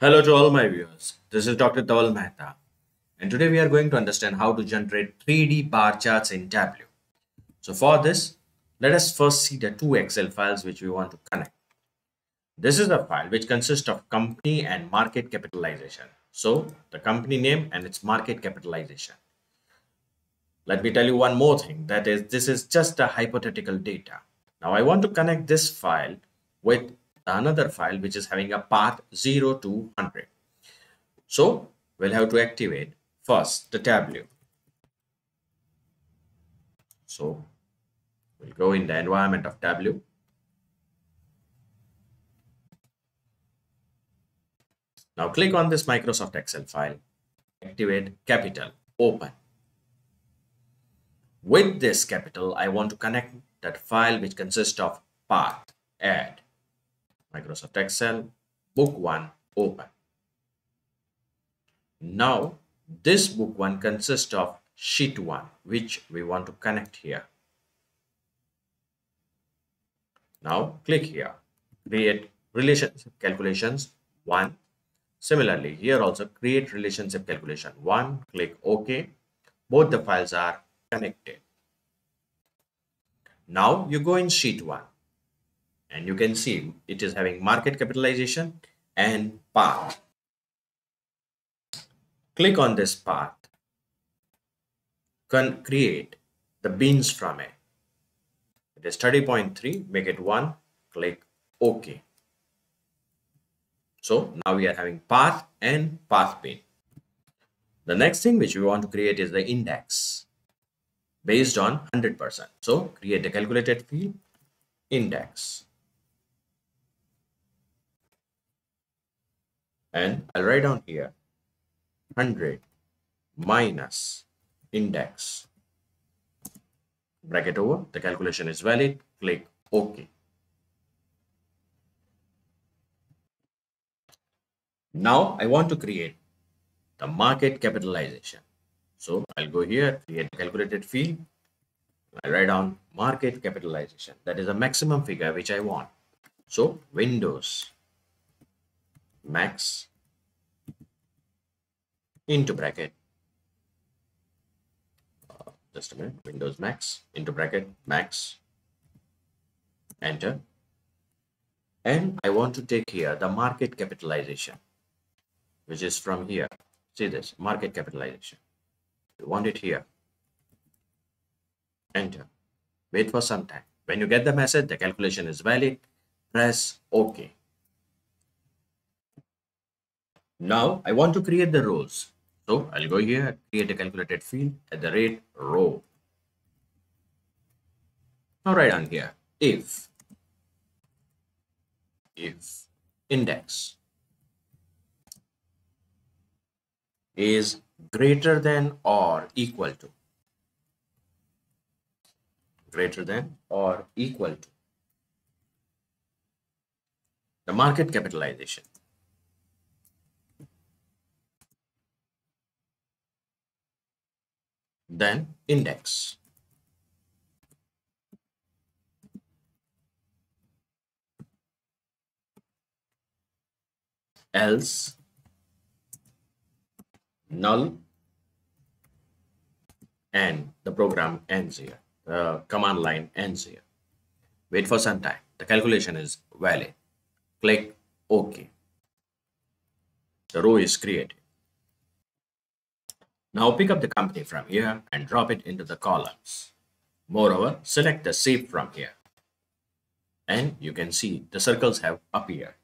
Hello to all my viewers. This is Dr. Dhaval Maheta. And today we are going to understand how to generate 3D bar charts in Tableau. So for this, let us first see the two Excel files which we want to connect. This is the file which consists of company and market capitalization. So the company name and its market capitalization. Let me tell you one more thing that is this is just a hypothetical data. Now I want to connect this file with another file which is having a path 0 to 100. So we'll have to activate first the Tableau. So we'll go in the environment of Tableau. Now click on this Microsoft Excel file, activate capital, open. With this capital, I want to connect that file which consists of path, add, Microsoft Excel, book 1, open. Now, this book 1 consists of sheet 1, which we want to connect here. Now, click here, create relationship calculations 1. Similarly, here also create relationship calculation 1, click OK. Both the files are connected. Now you go in sheet 1 and you can see it is having market capitalization and path. Click on this path. Can create the bins from it. It is 30.3, make it 1, click OK. So now we are having path and path bin. The next thing which we want to create is the index based on 100%. So create a calculated field index. And I'll write down here 100 minus index. Bracket over, the calculation is valid, click OK. Now I want to create the market capitalization. So I'll go here, create calculated field. I write down market capitalization. That is the maximum figure which I want. So Windows max into bracket. Uh, just a minute. Windows max into bracket max enter. And i want to take here the market capitalization which is from here. See this market capitalization. You want it here. Enter. Wait for some time. When you get the message the calculation is valid. Press ok now I want to create the rows. So I'll go here, create a calculated field at the rate row. Now write on here, if, if index is greater than or equal to, greater than or equal to the market capitalization then index. Else null and the program ends here. The command line ends here. Wait for some time. The calculation is valid. Click OK. The row is created. Now pick up the company from here and drop it into the columns. Moreover, select the shape from here. And you can see the circles have appeared.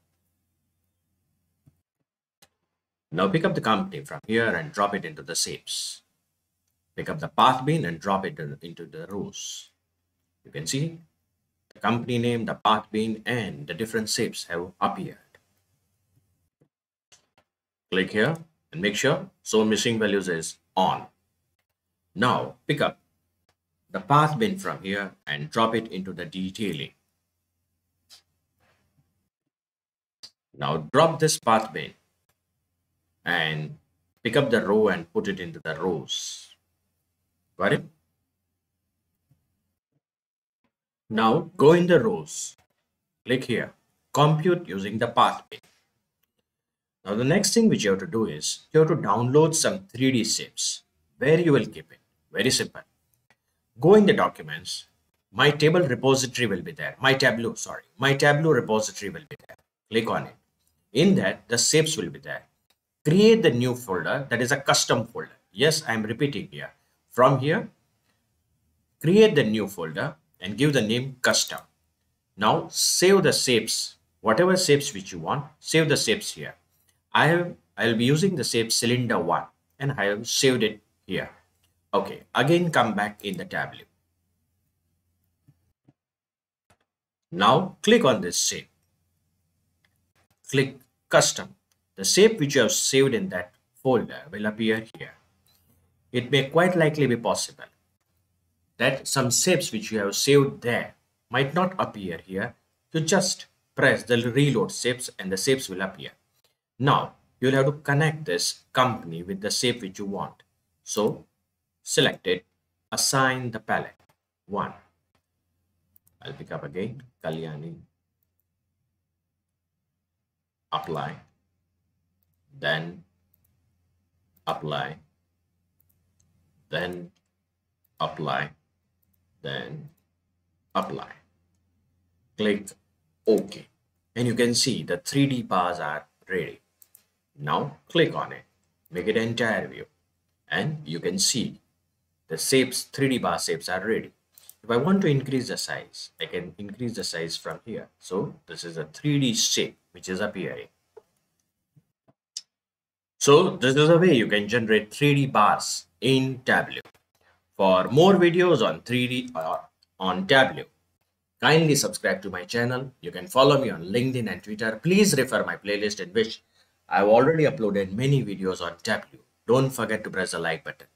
Now pick up the company from here and drop it into the shapes. Pick up the path bin and drop it into the rows. You can see the company name, the path bin, and the different shapes have appeared. Click here and make sure so missing values is on. Now pick up the path bin from here and drop it into the detailing. Now drop this path bin and pick up the row and put it into the rows. Got it? Now go in the rows. Click here. Compute using the path bin. Now the next thing which you have to do is you have to download some 3D shapes. Where you will keep it? Very simple. Go in the documents. My table repository will be there. My Tableau, sorry. My Tableau repository will be there. Click on it. In that, the shapes will be there. Create the new folder that is a custom folder. Yes, I am repeating here. From here, create the new folder and give the name custom. Now save the shapes, whatever shapes which you want, save the shapes here. I have I'll be using the shape cylinder one and I have saved it here. Okay, again come back in the tableau. Now click on this shape. Click custom. The shape which you have saved in that folder will appear here. It may quite likely be possible that some shapes which you have saved there might not appear here. You just press the reload shapes and the shapes will appear. Now you'll have to connect this company with the shape which you want. So select it, assign the palette. One. I'll pick up again, Kalyani. Apply. Then apply. Then apply. Then apply. Click OK. And you can see the 3D bars are ready. Now click on it, make it entire view and you can see the shapes, 3D bar shapes are ready. If I want to increase the size, I can increase the size from here. So this is a 3D shape which is appearing. So this is a way you can generate 3D bars in Tableau. For more videos on 3D or uh, on Tableau, kindly subscribe to my channel. You can follow me on LinkedIn and Twitter. Please refer my playlist in which I've already uploaded many videos on Tableau. Don't forget to press the like button.